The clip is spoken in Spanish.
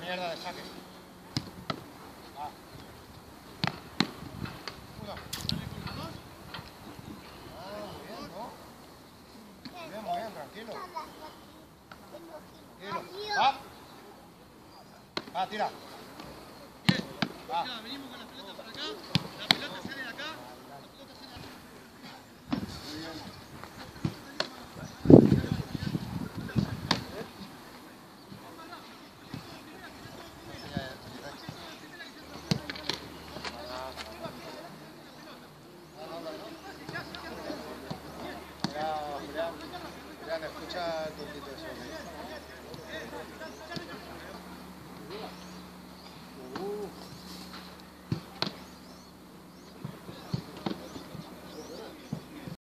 Mierda de saque. Ah, muy bien, ¿no? Muy bien, muy bien, tranquilo. Tranquilo. Va. Va, tira. Bien. Va. Venimos con la pelota para acá. La pelota sale de acá. La pelota sale de acá. Muy bien. escucha el poquito eso.